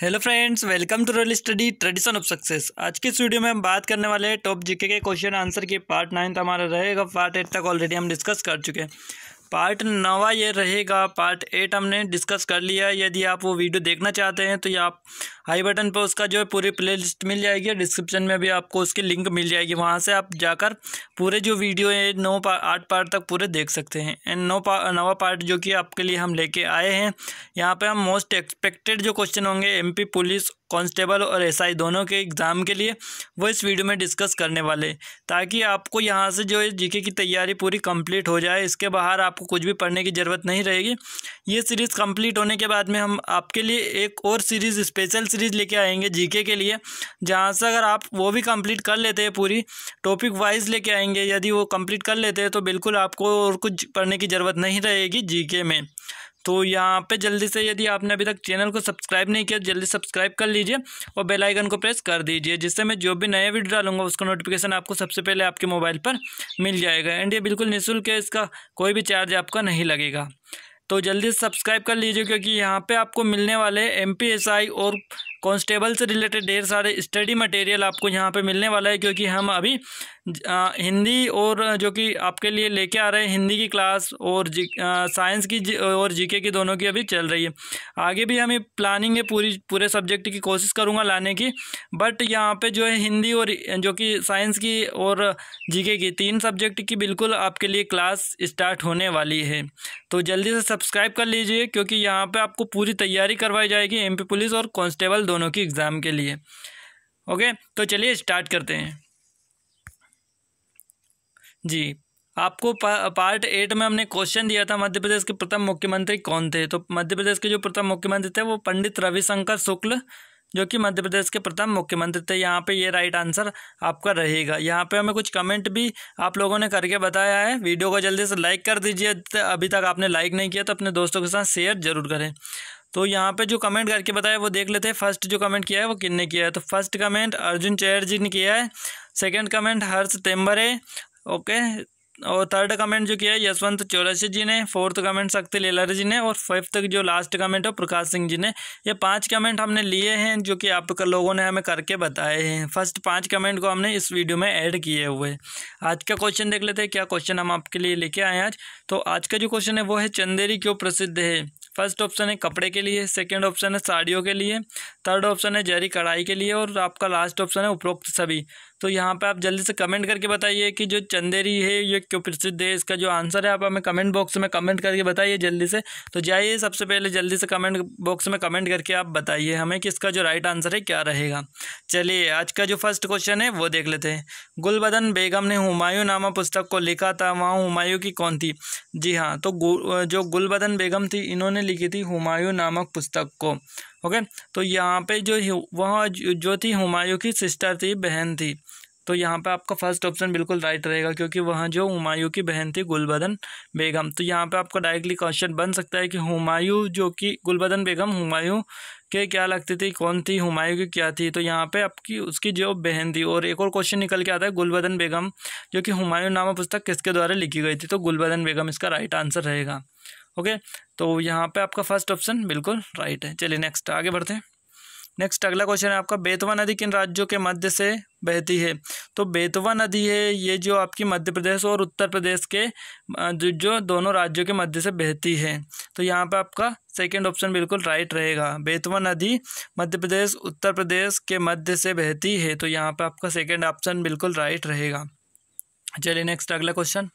Hello friends welcome to role study tradition of success आज की इस वीडियो में हम बात करने वाले हैं टॉप जीके के क्वेश्चन आंसर की पार्ट नाइन तो हमारा रहेगा पार्ट एट तक ऑलरेडी हम डिस्कस कर चुके हैं। पार्ट नवा ये रहेगा पार्ट एट हमने डिस्कस कर लिया यदि आप वो वीडियो देखना चाहते हैं तो ये आप आई बटन पर उसका जो है पूरी प्ले मिल जाएगी डिस्क्रिप्शन में भी आपको उसकी लिंक मिल जाएगी। वहाँ से आप जाकर पूरे जो वीडियो है, नौ पा, आठ पार्ट तक पूरे देख सकते हैं। एंड नौ पा, नवा पार्ट जो कि आपके लिए हम लेके आए हैं, यहाँ पे हम मोस्ट एक्सपेक्टेड जो क्वेश्चन होंगे एमपी पुलिस, कांस्टेबल और एसआई दोनों के एग्ज़ाम के लिए, वो इस वीडियो में डिस्कस करने वाले ताकि आपको यहाँ से जो है जीके की तैयारी पूरी कंप्लीट हो जाए, इसके बाहर आपको कुछ भी पढ़ने की ज़रूरत नहीं रहेगी। ये सीरीज़ कंप्लीट होने के बाद में हम आपके लिए एक और सीरीज़, स्पेशल सीरीज़ लेके आएँगे जीके के लिए। जहाँ से अगर आप वो भी कंप्लीट कर लेते हैं पूरी टॉपिक वाइज लेके आएँगे, यदि वो कंप्लीट कर लेते हैं तो बिल्कुल आपको और कुछ पढ़ने की ज़रूरत नहीं रहेगी जीके में। तो यहाँ पे जल्दी से यदि आपने अभी तक चैनल को सब्सक्राइब नहीं किया जल्दी सब्सक्राइब कर लीजिए और बेल आइकन को प्रेस कर दीजिए, जिससे मैं जो भी नया वीडियो डालूँगा, उसका नोटिफिकेशन आपको सबसे पहले आपके मोबाइल पर मिल जाएगा। एंड ये बिल्कुल निःशुल्क है, इसका कोई भी चार्ज आपका नहीं लगेगा। तो जल्दी सब्सक्राइब कर लीजिए, क्योंकि यहाँ पे आपको मिलने वाले एमपीएसआई और कांस्टेबल से रिलेटेड ढेर सारे स्टडी मटेरियल आपको यहाँ पे मिलने वाला है क्योंकि हम अभी आ, हिंदी और जो कि आपके लिए लेके आ रहे हैं हिंदी की क्लास और जी साइंस की जी, और जीके की दोनों की अभी चल रही है। आगे भी हमें प्लानिंग है पूरी पूरे सब्जेक्ट की कोशिश करूँगा लाने की बट यहाँ पे जो है हिंदी और जो कि साइंस की और जीके की तीन सब्जेक्ट की बिल्कुल आपके लिए क्लास स्टार्ट होने वाली है। तो जल्दी से सब्सक्राइब कर लीजिए क्योंकि यहाँ पर आपको पूरी तैयारी करवाई जाएगी एमपी पुलिस और कॉन्स्टेबल दोनों की एग्ज़ाम के लिए। ओके तो चलिए स्टार्ट करते हैं। जी, आपको पार्ट एट में हमने क्वेश्चन दिया था, मध्य प्रदेश के प्रथम मुख्यमंत्री कौन थे? तो मध्य प्रदेश के जो प्रथम मुख्यमंत्री थे, वो पंडित रविशंकर शुक्ल, जो कि मध्य प्रदेश के प्रथम मुख्यमंत्री थे। यहाँ पे ये राइट आंसर आपका रहेगा। यहाँ पे हमें कुछ कमेंट भी आप लोगों ने करके बताया है। वीडियो को जल्दी से लाइक कर दीजिए। अभी तक आपने लाइक नहीं किया तो अपने दोस्तों के साथ शेयर ज़रूर करें। तो यहाँ पे जो कमेंट करके बताया, वो देख लेते हैं। फ़र्स्ट जो कमेंट किया है, वो किन्ने किया है? तो फ़र्स्ट कमेंट अर्जुन चेयर जी ने किया है। Second comment Harsh Tembare okay और थर्ड कमेंट जो किया है, यशवंत चौरासी जी ने। फोर्थ कमेंट शक्ति लेलर जी ने। और फिफ्थ जो लास्ट कमेंट है, प्रकाश सिंह जी ने। ये पाँच कमेंट हमने लिए हैं, जो कि आप लोगों ने हमें करके बताए हैं। फ़र्स्ट पाँच कमेंट को हमने इस वीडियो में ऐड किए हुए। आज का क्वेश्चन देख लेते हैं, क्या क्वेश्चन हम आपके लिए लेके आए आज? तो आज का जो क्वेश्चन है, वो है, चंदेरी क्यों प्रसिद्ध है? फ़र्स्ट ऑप्शन है कपड़े के लिए, सेकंड ऑप्शन है साड़ियों के लिए, थर्ड ऑप्शन है जहरी कढ़ाई के लिए और आपका लास्ट ऑप्शन है उपरोक्त सभी। तो यहाँ पे आप जल्दी से कमेंट करके बताइए कि जो चंदेरी है, ये क्यों प्रसिद्ध है? इसका जो आंसर है, आप हमें कमेंट बॉक्स में कमेंट करके बताइए जल्दी से। तो जाइए सबसे पहले जल्दी से कमेंट बॉक्स में कमेंट करके आप बताइए हमें कि इसका जो राइट आंसर है, क्या रहेगा। चलिए, आज का जो फ़र्स्ट क्वेश्चन है, वो देख लेते हैं। गुलबदन बेगम ने हुमायूं नामा पुस्तक को लिखा था, वहाँ हुमायूं की कौन थी? जी हाँ तो जो गुलबदन बेगम थी, इन्होंने लिखी थी हुमायूं नामक पुस्तक को। ओके? तो यहाँ पे जो वह जो थी हुमायूं की सिस्टर थी, बहन थी। तो यहाँ पे आपका फ़र्स्ट ऑप्शन बिल्कुल राइट रहेगा क्योंकि वहाँ जो हुमायूं की बहन थी, गुलबदन बेगम। तो यहाँ पे आपका डायरेक्टली क्वेश्चन बन सकता है कि हुमायूं जो कि गुलबदन बेगम, हुमायूं के क्या लगती थी, कौन थी, हुमायूं की क्या थी? तो यहाँ पे आपकी उसकी जो बहन थी, और एक और क्वेश्चन निकल के आता है, गुलबदन बेगम, जो कि हुमायूं नामा पुस्तक किसके द्वारा लिखी गई थी? तो गुलबदन बेगम इसका राइट आंसर रहेगा। ओके? तो यहाँ पे आपका फ़र्स्ट ऑप्शन बिल्कुल राइट है। चलिए नेक्स्ट आगे बढ़ते हैं। नेक्स्ट अगला क्वेश्चन है आपका, बेतवा नदी किन राज्यों के मध्य से बहती है? तो बेतवा नदी है, ये जो आपकी मध्य प्रदेश और उत्तर प्रदेश के जो दोनों राज्यों के मध्य से बहती है। तो यहाँ पे आपका सेकंड ऑप्शन बिल्कुल राइट रहेगा। बेतवा नदी मध्य प्रदेश, उत्तर प्रदेश के मध्य से बहती है। तो यहाँ पे आपका सेकेंड ऑप्शन बिल्कुल राइट रहेगा। चलिए नेक्स्ट अगला क्वेश्चन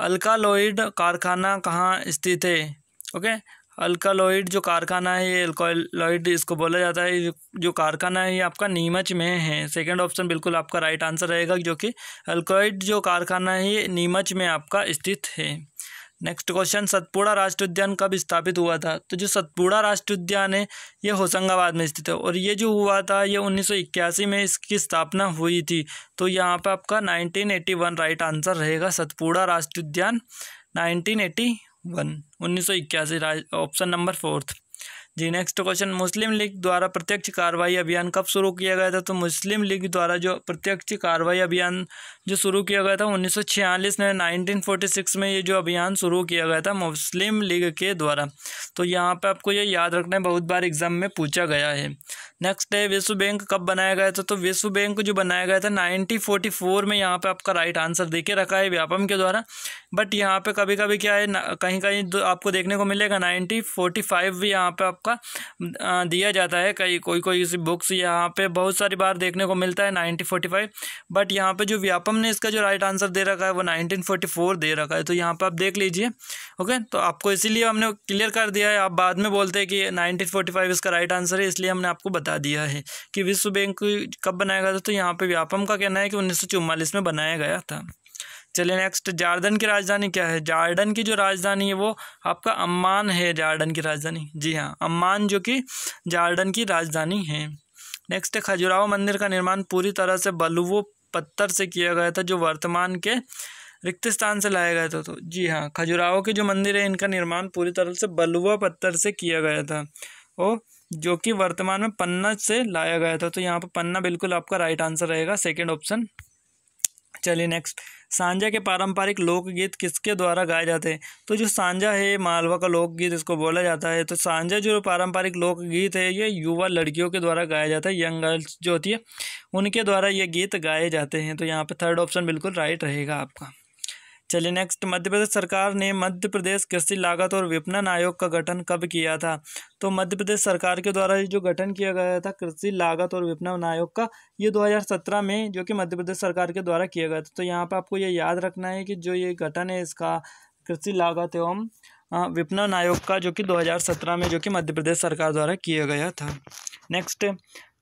अल्कालोइड कारखाना कहाँ स्थित है? ओके? अल्कालोइड जो कारखाना है ये अल्कालोइड इसको बोला जाता है, जो कारखाना है, ये आपका नीमच में है। सेकंड ऑप्शन बिल्कुल आपका राइट आंसर रहेगा, जो कि अल्कोइड जो कारखाना है, ये नीमच में आपका स्थित है। नेक्स्ट क्वेश्चन सतपुड़ा राष्ट्र उद्यान कब स्थापित हुआ था? तो जो सतपुड़ा राष्ट्र उद्यान है, ये होशंगाबाद में स्थित है और ये जो हुआ था, ये 1981 में इसकी स्थापना हुई थी। तो यहाँ पर आपका 1981 राइट आंसर रहेगा, सतपुड़ा राष्ट्र उद्यान 1981 उन्नीस सौ इक्यासी ऑप्शन नंबर फोर्थ जी नेक्स्ट क्वेश्चन मुस्लिम लीग द्वारा प्रत्यक्ष कार्रवाई अभियान कब शुरू किया गया था? तो मुस्लिम लीग द्वारा जो प्रत्यक्ष कार्रवाई अभियान जो शुरू किया गया था, उन्नीस सौ छियालीस में, नाइनटीन में ये जो अभियान शुरू किया गया था मुस्लिम लीग के द्वारा। तो यहाँ पे आपको ये याद रखना है, बहुत बार एग्ज़ाम में पूछा गया है। नेक्स्ट है विश्व बैंक कब बनाया गया था? तो विश्व बैंक जो बनाया गया था, नाइनटीन फोर्टी फोर में यहाँ पे आपका राइट आंसर देके रखा है व्यापम के द्वारा। बट यहाँ पे कभी कभी क्या है कहीं कहीं आपको देखने को मिलेगा, नाइनटीन फोर्टी फाइव भी यहाँ पे आपका दिया जाता है। कई कोई कोई सी बुक्स यहाँ पे बहुत सारी बार देखने को मिलता है, नाइनटीन बट यहाँ पर जो व्यापम ने इसका जो राइट आंसर दे रखा है, वो नाइनटीन दे रखा है। तो यहाँ पर आप देख लीजिए ओके तो आपको इसीलिए हमने क्लियर कर दिया है। आप बाद में बोलते हैं कि नाइनटीन इसका राइट आंसर है, इसलिए हमने आपको बता दिया है कि विश्व बैंक कब बनाया गया था? तो यहाँ पे व्यापम का कहना है कि उन्नीस में बनाया गया था। चलिए नेक्स्ट जार्डन की राजधानी क्या है? जार्डन की जो राजधानी है वो आपका अम्मान है, जार्डन की राजधानी। जी हाँ अम्मान जो कि जार्डन की राजधानी है। नेक्स्ट खजुराहो मंदिर का निर्माण पूरी तरह से बलुवो पत्थर से किया गया था, जो वर्तमान के रिक्त स्थान से लाया गया था तो। जी हाँ खजुराहो के जो मंदिर है, इनका निर्माण पूरी तरह से बलुआ पत्थर से किया गया था। और जो कि वर्तमान में पन्ना से लाया गया था। तो यहाँ पर पन्ना बिल्कुल आपका राइट आंसर रहेगा सेकेंड ऑप्शन चलिए नेक्स्ट सांझा के पारंपरिक लोकगीत किसके द्वारा गाए जाते हैं? तो जो सांझा है, मालवा का लोकगीत इसको बोला जाता है। तो सांझा जो पारंपरिक लोकगीत है, ये युवा लड़कियों के द्वारा गाया जाता है। यंग गर्ल्स जो होती है, उनके द्वारा ये गीत गाए जाते हैं। तो यहाँ पर थर्ड ऑप्शन बिल्कुल राइट रहेगा आपका। चलिए नेक्स्ट मध्य प्रदेश सरकार ने मध्य प्रदेश कृषि लागत और विपणन आयोग का गठन कब किया था? तो मध्य प्रदेश सरकार के द्वारा जो गठन किया गया था, कृषि लागत और विपणन आयोग का, ये 2017 में जो कि मध्य प्रदेश सरकार के द्वारा किया गया था। तो यहाँ पर आपको ये याद रखना है कि जो ये गठन है, इसका कृषि लागत एवं विपणन आयोग का जो कि 2017 में जो कि मध्य प्रदेश सरकार द्वारा किया गया था। नेक्स्ट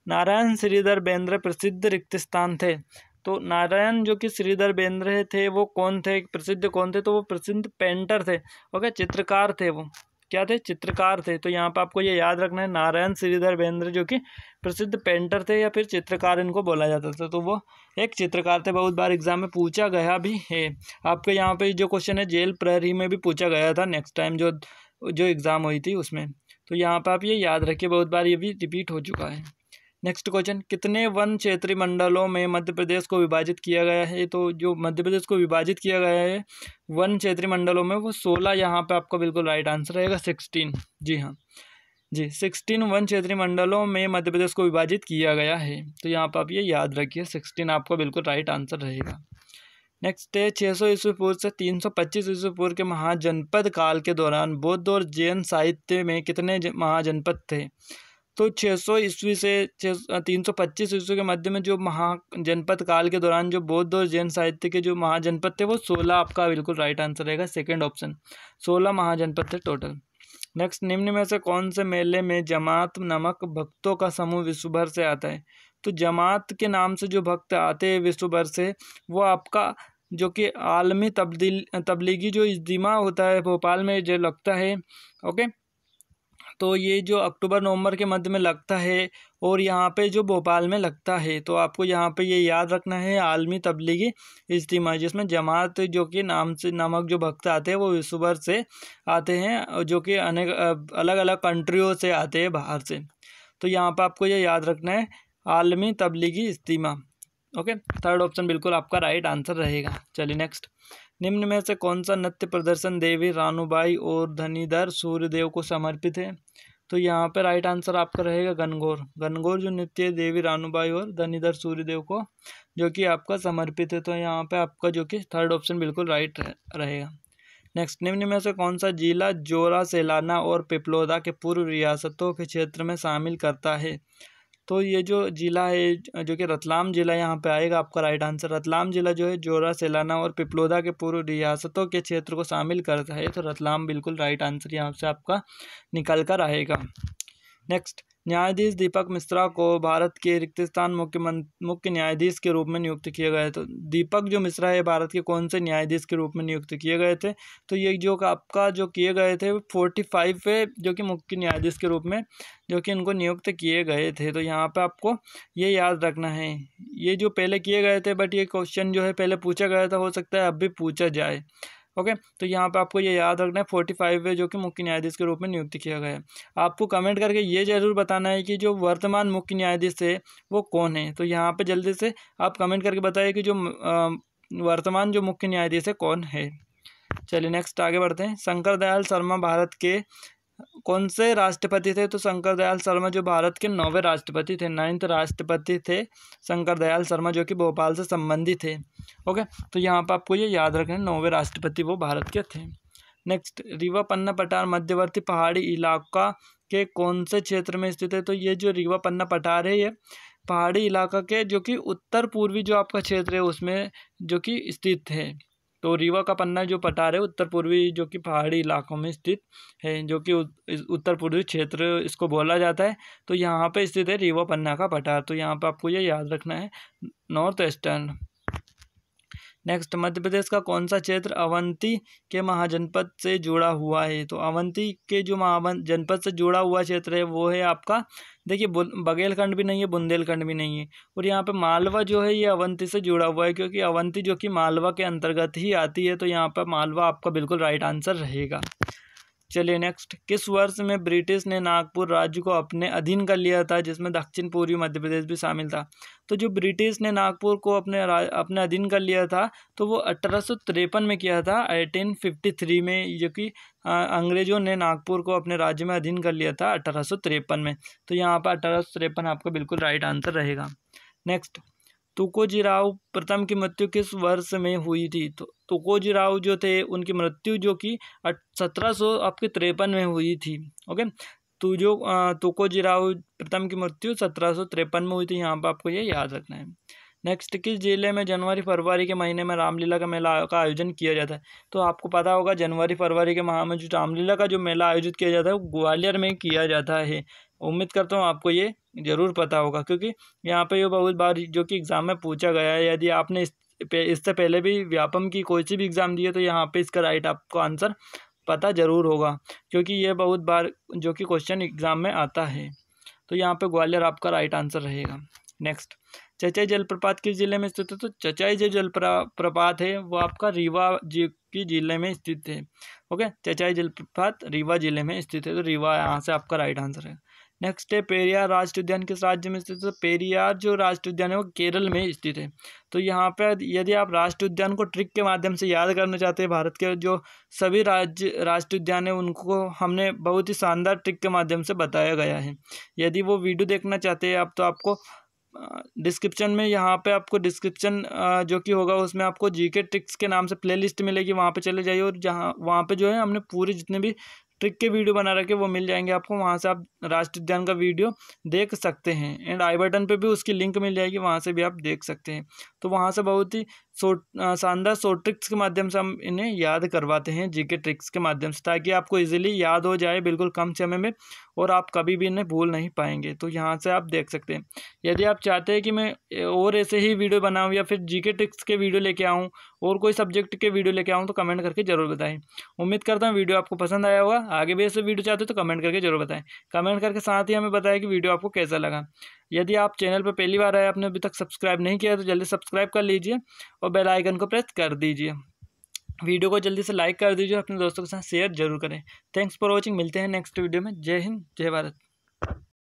नारायण श्रीधर बेंद्र प्रसिद्ध रिक्त स्थान थे। तो नारायण जो कि श्रीधर बेंद्र थे, वो कौन थे? प्रसिद्ध कौन थे? तो वो प्रसिद्ध पेंटर थे ओके चित्रकार थे वो? क्या थे? चित्रकार थे। तो यहाँ पर आपको ये याद रखना है, नारायण श्रीधर बेंद्र जो कि प्रसिद्ध पेंटर थे या फिर चित्रकार इनको बोला जाता था। तो वो एक चित्रकार थे, बहुत बार एग्ज़ाम में पूछा गया भी है। आपके यहाँ पे जो क्वेश्चन है, जेल प्रहरी में भी पूछा गया था नेक्स्ट टाइम जो जो एग्ज़ाम हुई थी उसमें। तो यहाँ पर आप ये याद रखिए, बहुत बार ये भी रिपीट हो चुका है। नेक्स्ट क्वेश्चन कितने वन क्षेत्रीय मंडलों में मध्य प्रदेश को विभाजित किया गया है? तो जो मध्य प्रदेश को विभाजित किया गया है, वन क्षेत्रीय मंडलों में, वो सोलह यहाँ पे आपका बिल्कुल राइट आंसर रहेगा सिक्सटीन जी हाँ। जी सिक्सटीन वन क्षेत्रीय मंडलों में मध्य प्रदेश को विभाजित किया गया है। तो यहाँ पर आप ये याद रखिए सिक्सटीन आपका बिल्कुल राइट आंसर रहेगा। नेक्स्ट है छः सौ ईस्वी पूर्व से तीन सौ पच्चीस ईस्वी पूर्व के महाजनपद काल के दौरान बौद्ध और जैन साहित्य में कितने महाजनपद थे? तो 600 ईस्वी से छः तीन सौ पच्चीस ईस्वी के मध्य में जो महा, जनपद काल के दौरान जो बौद्ध और जैन साहित्य के जो महाजनपद थे, वो सोलह आपका बिल्कुल राइट आंसर रहेगा सेकेंड ऑप्शन सोलह महाजनपद थे टोटल नेक्स्ट निम्न में से कौन से मेले में जमात नमक भक्तों का समूह विश्व भर से आता है? तो जमात के नाम से जो भक्त आते हैं विश्व भर से, वो आपका, जो कि आलमी तब्दील, तबलीगी जो इज्तिमा होता है, भोपाल में जो लगता है, ओके? तो ये जो अक्टूबर, नवंबर के मध्य में लगता है और यहाँ पे जो भोपाल में लगता है तो आपको यहाँ पे ये याद रखना है आलमी तबलीगी इज्तिमा, जिसमें जमात जो कि नाम से, नामक जो भक्त आते हैं, वो विश्व भर से आते हैं, जो कि अनेक अलग अलग कंट्रियों से आते हैं बाहर से। तो यहाँ पर आपको ये याद रखना है आलमी तबलीगी इज्तिमा। ओके? थर्ड ऑप्शन बिल्कुल आपका राइट आंसर रहेगा। चलिए नेक्स्ट निम्न में से कौन सा नृत्य प्रदर्शन देवी, रानूबाई और धनीधर सूर्यदेव को समर्पित है? तो यहाँ पर राइट आंसर आपका रहेगा गनगौर गनगौर जो नृत्य है, देवी, रानूबाई और धनीधर सूर्यदेव को, जो कि आपका समर्पित है तो यहाँ पे आपका जो कि थर्ड ऑप्शन बिल्कुल राइट रहेगा। नेक्स्ट निम्न में से कौन सा जिला जोरा सेलाना और पिपलोदा के पूर्व रियासतों के क्षेत्र में शामिल करता है? तो ये जो ज़िला है, जो कि रतलाम ज़िला यहाँ पे आएगा आपका राइट आंसर रतलाम ज़िला जो है, जोरा, सेलाना और पिपलोदा के पूर्व रियासतों के क्षेत्र को शामिल करता है। तो रतलाम बिल्कुल राइट आंसर यहाँ से आपका निकल कर आएगा। नेक्स्ट न्यायाधीश दीपक मिश्रा को भारत के रिक्त स्थान मुख्य मुख्य न्यायाधीश के रूप में नियुक्त किए गए तो दीपक जो मिश्रा है, भारत के कौन से न्यायाधीश के रूप में नियुक्त किए गए थे? तो ये जो आपका जो किए गए थे फोर्टी फाइव पे जो कि मुख्य न्यायाधीश के रूप में, जो कि इनको नियुक्त किए गए थे। तो यहाँ पर आपको ये याद रखना है। ये जो पहले किए गए थे बट ये क्वेश्चन जो है, पहले पूछा गया था, हो सकता है अब भी पूछा जाए। ओके? तो यहाँ पे आपको ये याद रखना है फोर्टी फाइव जो कि मुख्य न्यायाधीश के रूप में नियुक्त किया गया है। आपको कमेंट करके ये ज़रूर बताना है कि जो वर्तमान मुख्य न्यायाधीश है वो कौन है? तो यहाँ पर जल्दी से आप कमेंट करके बताइए कि जो वर्तमान जो मुख्य न्यायाधीश है, कौन है? चलिए नेक्स्ट आगे बढ़ते हैं। शंकर दयाल शर्मा, भारत के कौन से राष्ट्रपति थे? तो शंकर दयाल शर्मा, जो भारत के नौवे राष्ट्रपति थे, नाइन्थ राष्ट्रपति थे शंकर दयाल शर्मा, जो कि भोपाल से संबंधित थे। ओके तो यहाँ पर आपको ये याद रखना नौवे राष्ट्रपति वो भारत के थे। नेक्स्ट, रीवा पन्ना पठार, मध्यवर्ती पहाड़ी इलाका के कौन से क्षेत्र में स्थित है? तो ये जो रीवा पन्ना पठार है, ये पहाड़ी इलाका के, जो कि उत्तर पूर्वी जो आपका क्षेत्र है, उसमें जो कि स्थित है। तो रीवा का पन्ना जो पठार है उत्तर पूर्वी जो कि पहाड़ी इलाकों में स्थित है, जो कि उत्तर पूर्वी क्षेत्र इसको बोला जाता है तो यहाँ पे स्थित है रीवा पन्ना का पठार तो यहाँ पे आपको ये याद रखना है, north eastern. Next Madhya Pradesh का कौन सा क्षेत्र अवंती के महाजनपद से जुड़ा हुआ है? तो अवंती के जो महा जनपद से जुड़ा हुआ क्षेत्र है, वो है आपका, देखिए बघेलखंड भी नहीं है, बुंदेलखंड भी नहीं है। और यहाँ पे मालवा जो है, ये अवंती से जुड़ा हुआ है, क्योंकि अवंती जो कि मालवा के अंतर्गत ही आती है तो यहाँ पर मालवा आपका बिल्कुल राइट आंसर रहेगा। चलिए नेक्स्ट किस वर्ष में ब्रिटिश ने नागपुर राज्य को अपने अधीन कर लिया था, जिसमें दक्षिण पूर्वी मध्य प्रदेश भी शामिल था? तो जो ब्रिटिश ने नागपुर को अपने अपने अधीन कर लिया था तो वो अठारह सौ तिरपन में किया था एटीन में, जो कि अंग्रेज़ों ने नागपुर को अपने राज्य में अधीन कर लिया था अठारह सौ तिरपन में। तो यहाँ पर अठारह आपका बिल्कुल राइट आंसर रहेगा। नेक्स्ट तुकोजीराव प्रथम की मृत्यु किस वर्ष में हुई थी? तो तुकोजीराव जो थे, उनकी मृत्यु जो कि सत्रह सौ आपके तिरपन में हुई थी, ओके? तो जो तुकोजीराव प्रथम की मृत्यु सत्रह सौ तिरपन में हुई थी, यहाँ पर आपको ये याद रखना है। नेक्स्ट किस ज़िले में जनवरी फरवरी के महीने में रामलीला का मेला का आयोजन किया जाता है? तो आपको पता होगा, जनवरी फरवरी के माह में जो रामलीला का जो मेला आयोजित किया जाता है, वो ग्वालियर में किया जाता है। उम्मीद करता हूँ आपको ये ज़रूर पता होगा, क्योंकि यहाँ पे ये बहुत बार जो कि एग्ज़ाम में पूछा गया है, यदि आपने इस पे, इससे पहले भी व्यापम की कोई सी भी एग्ज़ाम दी है तो यहाँ पे इसका राइट आपको आंसर पता ज़रूर होगा, क्योंकि ये बहुत बार जो कि क्वेश्चन एग्ज़ाम में आता है। तो यहाँ पे ग्वालियर आपका राइट आंसर रहेगा। नेक्स्ट चचाई जलप्रपात किस ज़िले में स्थित है? तो चचाई जो जल प्रपात है, वो आपका रीवा जी, की ज़िले में स्थित है। ओके, चचाई जलप्रपात रीवा ज़िले में स्थित है तो रीवा यहाँ से आपका राइट आंसर है। नेक्स्ट है, पेरियार राष्ट्रीय उद्यान किस राज्य में स्थित है? पेरियार जो राष्ट्रीय उद्यान है, वो केरल में स्थित है। तो यहाँ पर यदि आप राष्ट्रीय उद्यान को ट्रिक के माध्यम से याद करना चाहते हैं, भारत के जो सभी राज्य राष्ट्रीय उद्यान है, उनको हमने बहुत ही शानदार ट्रिक के माध्यम से बताया गया है। यदि वो वीडियो देखना चाहते हैं, आप तो आपको डिस्क्रिप्शन में यहाँ पे आपको डिस्क्रिप्शन जो कि होगा, उसमें आपको जीके ट्रिक्स के नाम से प्लेलिस्ट मिलेगी, वहाँ पे चले जाइए और जहाँ, वहाँ पे जो है, हमने पूरे जितने भी ट्रिक के वीडियो बना रखे, वो मिल जाएँगे आपको, वहाँ से आप राष्ट्रीय उद्यान का वीडियो देख सकते हैं। एंड आई बटन पे भी उसकी लिंक मिल जाएगी, वहाँ से भी आप देख सकते हैं। तो वहाँ से बहुत ही शानदार शॉर्ट ट्रिक्स के माध्यम से हम इन्हें याद करवाते हैं जीके ट्रिक्स के माध्यम से, ताकि आपको इजीली याद हो जाए बिल्कुल कम समय में और आप कभी भी इन्हें भूल नहीं पाएँगे। तो यहाँ से आप देख सकते हैं। यदि आप चाहते हैं कि मैं और ऐसे ही वीडियो बनाऊँ या फिर जीके ट्रिक्स के वीडियो लेके आऊँ और कोई सब्जेक्ट के वीडियो लेके आऊँ तो कमेंट करके ज़रूर बताएँ। उम्मीद करता हूँ वीडियो आपको पसंद आया होगा। आगे भी ऐसे वीडियो चाहते हो तो कमेंट करके ज़रूर बताएँ। कमेंट करके साथ ही हमें बताएँ कि वीडियो आपको कैसा लगा। यदि आप चैनल पर पहली बार आए, आपने अभी तक सब्सक्राइब नहीं किया तो जल्दी सब्सक्राइब कर लीजिए और बेल आइकन को प्रेस कर दीजिए। वीडियो को जल्दी से लाइक कर दीजिए अपने दोस्तों के साथ शेयर ज़रूर करें। थैंक्स फॉर वॉचिंग मिलते हैं नेक्स्ट वीडियो में। जय हिंद, जय भारत।